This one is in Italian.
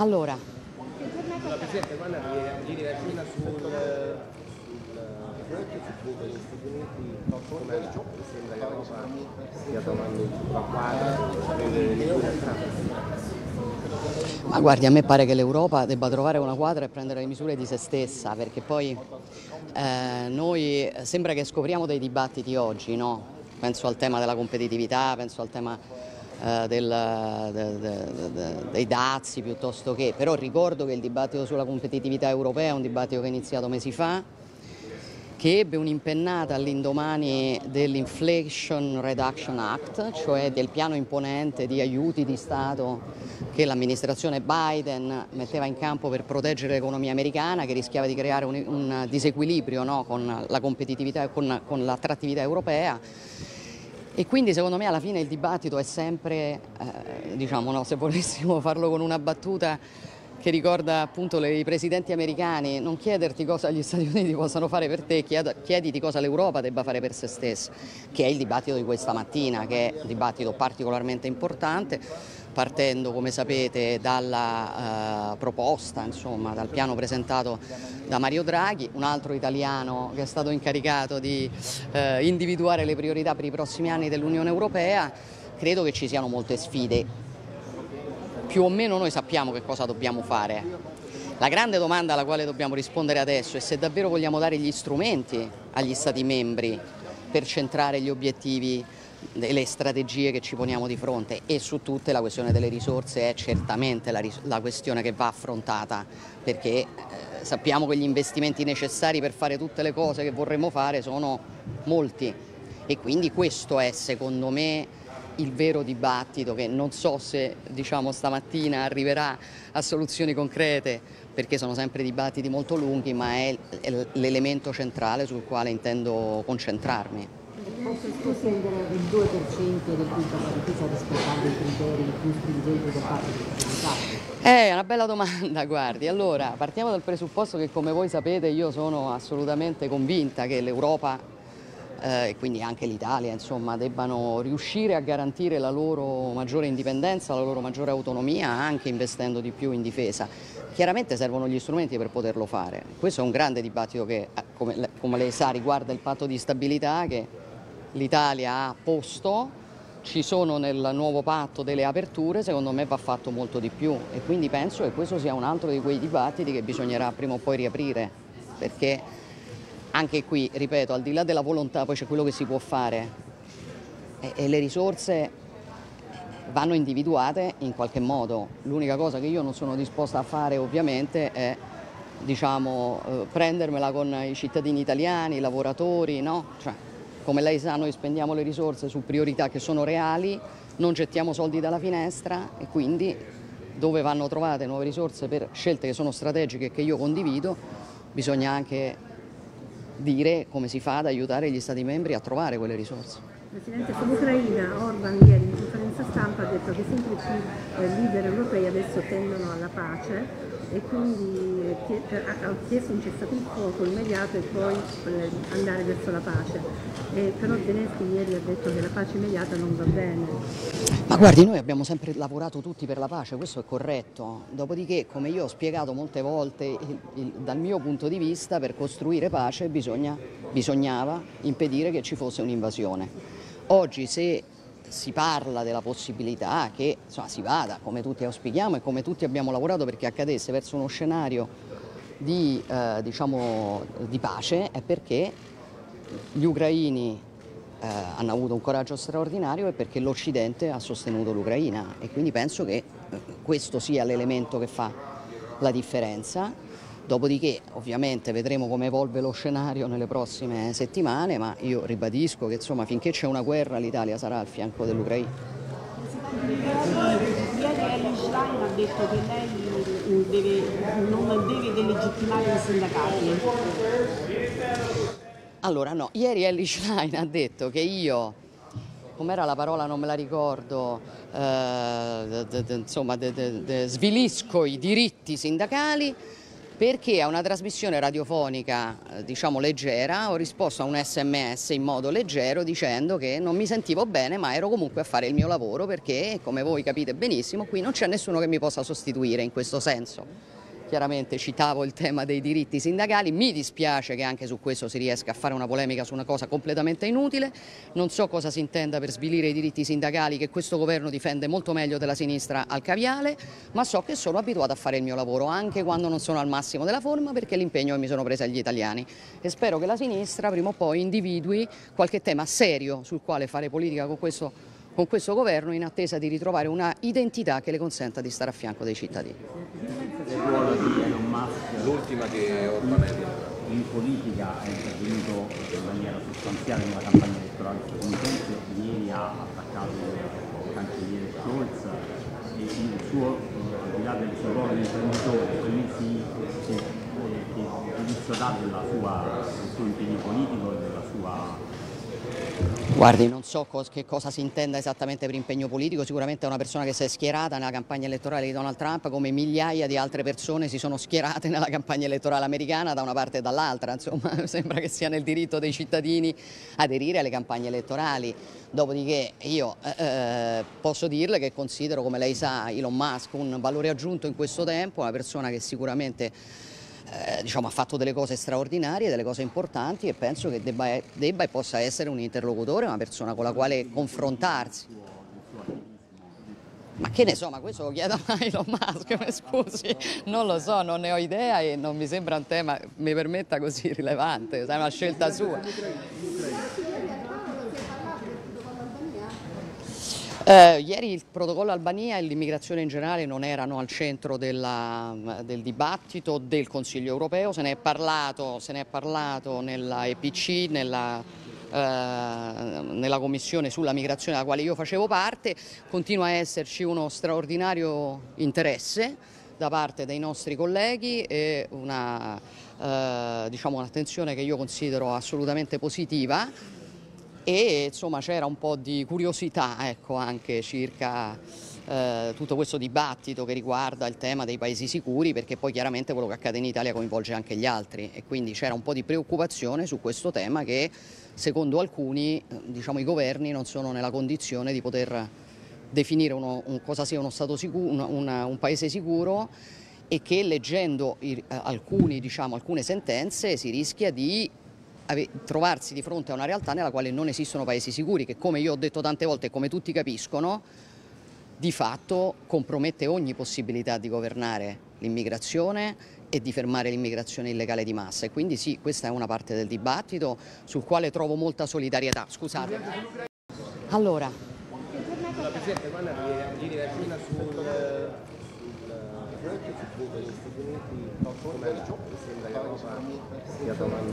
Allora, La Presidente, quando giri la Cina sul ma guardi, a me pare che l'Europa debba trovare una quadra e prendere le misure di se stessa, perché poi eh, noi sembra che scopriamo dei dibattiti oggi, no? Penso al tema della competitività, penso al tema eh, del- de- de- de- dei dazi piuttosto che, però ricordo che il dibattito sulla competitività europea è un dibattito che è iniziato mesi fa, che ebbe un'impennata all'indomani dell'Inflation Reduction Act, cioè del piano imponente di aiuti di Stato che l'amministrazione Biden metteva in campo per proteggere l'economia americana, che rischiava di creare un, un disequilibrio no, con la competitività e con, con l'attrattività europea. E quindi secondo me alla fine il dibattito è sempre, eh, diciamo, no, se volessimo farlo con una battuta che ricorda appunto i presidenti americani, non chiederti cosa gli Stati Uniti possano fare per te, chied- chiediti cosa l'Europa debba fare per se stessa, che è il dibattito di questa mattina, che è un dibattito particolarmente importante, partendo come sapete dalla eh, proposta, insomma, dal piano presentato da Mario Draghi, un altro italiano che è stato incaricato di eh, individuare le priorità per i prossimi anni dell'Unione Europea, credo che ci siano molte sfide più o meno noi sappiamo che cosa dobbiamo fare. La grande domanda alla quale dobbiamo rispondere adesso è se davvero vogliamo dare gli strumenti agli Stati membri per centrare gli obiettivi le strategie che ci poniamo di fronte e su tutte la questione delle risorse è certamente la, la questione che va affrontata perché eh, sappiamo che gli investimenti necessari per fare tutte le cose che vorremmo fare sono molti e quindi questo è secondo me il vero dibattito che non so se diciamo, stamattina arriverà a soluzioni concrete perché sono sempre dibattiti molto lunghi, ma è l'elemento centrale sul quale intendo concentrarmi. Posso scendere il 2% del la difesa rispettando i criteri più stringenti di stabilità? È una bella domanda, guardi. Allora, partiamo dal presupposto che come voi sapete io sono assolutamente convinta che l'Europa eh, e quindi anche l'Italia, insomma, debbano riuscire a garantire la loro maggiore indipendenza, la loro maggiore autonomia, anche investendo di più in difesa. Chiaramente servono gli strumenti per poterlo fare. Questo è un grande dibattito che, eh, come, come lei sa, riguarda il patto di stabilità che l'Italia ha posto ci sono nel nuovo patto delle aperture, secondo me va fatto molto di più e quindi penso che questo sia un altro di quei dibattiti che bisognerà prima o poi riaprire, perché anche qui, ripeto, al di là della volontà poi c'è quello che si può fare e, e le risorse vanno individuate in qualche modo. L'unica cosa che io non sono disposta a fare ovviamente è diciamo, eh, prendermela con i cittadini italiani, i lavoratori, no? Cioè, come lei sa noi spendiamo le risorse su priorità che sono reali, non gettiamo soldi dalla finestra e quindi dove vanno trovate nuove risorse per scelte che sono strategiche e che io condivido, bisogna anche dire come si fa ad aiutare gli Stati membri a trovare quelle risorse. Presidente, sull'Ucraina Orban ieri in conferenza stampa ha detto che sempre più eh, leader europei adesso tendono alla pace e quindi eh, ha chiesto un cessato il fuoco immediato e poi eh, andare verso la pace. Eh, però Zelensky ieri ha detto che la pace immediata non va bene. Ma guardi, noi abbiamo sempre lavorato tutti per la pace, questo è corretto. Dopodiché, come io ho spiegato molte volte, il- il- dal mio punto di vista, per costruire pace bisogna- bisognava impedire che ci fosse un'invasione. Oggi se si parla della possibilità che insomma, si vada, come tutti auspichiamo e come tutti abbiamo lavorato perché accadesse, verso uno scenario di, eh, diciamo, di pace, è perché gli ucraini eh, hanno avuto un coraggio straordinario e perché l'Occidente ha sostenuto l'Ucraina e quindi penso che eh, questo sia l'elemento che fa la differenza. Dopodiché ovviamente vedremo come evolve lo scenario nelle prossime settimane, ma io ribadisco che insomma finché c'è una guerra l'Italia sarà al fianco dell'Ucraina. Ieri Ellie Schlein ha detto che lei deve- non deve delegittimare i sindacati. Allora no, ieri Ellie Schlein ha detto che io, com'era la parola non me la ricordo, eh, de- de- insomma de- svilisco i diritti sindacali perché a una trasmissione radiofonica eh, diciamo leggera ho risposto a un sms in modo leggero dicendo che non mi sentivo bene ma ero comunque a fare il mio lavoro perché come voi capite benissimo qui non c'è nessuno che mi possa sostituire in questo senso chiaramente citavo il tema dei diritti sindacali, mi dispiace che anche su questo si riesca a fare una polemica su una cosa completamente inutile, non so cosa si intenda per svilire i diritti sindacali che questo governo difende molto meglio della sinistra al caviale, ma so che sono abituata a fare il mio lavoro anche quando non sono al massimo della forma perché l'impegno che mi sono presa agli italiani. E spero che la sinistra prima o poi individui qualche tema serio sul quale fare politica con questo, con questo governo in attesa di ritrovare una identità che le consenta di stare a fianco dei cittadini. Del ruolo di Elon Musk L'ultima che Orban in politica è intervenuto in maniera sostanziale nella campagna elettorale statunitense, ieri ha attaccato il cancelliere Scholz e il suo, al di là del suo ruolo di imprenditore, che, che, che giudizio dà del suo impegno politico e della sua Guardi, non so cos che cosa si intenda esattamente per impegno politico, sicuramente è una persona che si è schierata nella campagna elettorale di Donald Trump come migliaia di altre persone si sono schierate nella campagna elettorale americana da una parte e dall'altra, insomma sembra che sia nel diritto dei cittadini aderire alle campagne elettorali. Dopodiché io eh, eh posso dirle che considero, come lei sa, Elon Musk un valore aggiunto in questo tempo, una persona che sicuramente eh, diciamo, ha fatto delle cose straordinarie, delle cose importanti e penso che debba, debba e possa essere un interlocutore, una persona con la quale confrontarsi. Ma che ne so, ma questo lo chiedo a Elon Musk, mi scusi, non lo so, non ne ho idea e non mi sembra un tema, mi permetta così rilevante, è una scelta sua. Eh, ieri il protocollo Albania e l'immigrazione in generale non erano al centro della, del dibattito del Consiglio europeo, se ne è parlato, ne è parlato nella EPC, nella, eh, nella commissione sulla migrazione della quale io facevo parte, continua a esserci uno straordinario interesse da parte dei nostri colleghi e una, eh, diciamo, un'attenzione che io considero assolutamente positiva e insomma c'era un po' di curiosità ecco, anche circa eh, tutto questo dibattito che riguarda il tema dei paesi sicuri perché poi chiaramente quello che accade in Italia coinvolge anche gli altri. E quindi c'era un po' di preoccupazione su questo tema che secondo alcuni diciamo, i governi non sono nella condizione di poter definire uno, un, cosa sia uno stato sicuro, una, una, un paese sicuro e che leggendo i, alcuni, diciamo, alcune sentenze si rischia di trovarsi di fronte a una realtà nella quale non esistono paesi sicuri, che come io ho detto tante volte e come tutti capiscono, di fatto compromette ogni possibilità di governare l'immigrazione e di fermare l'immigrazione illegale di massa. E quindi sì, questa è una parte del dibattito sul quale trovo molta solidarietà. Scusate. Allora. La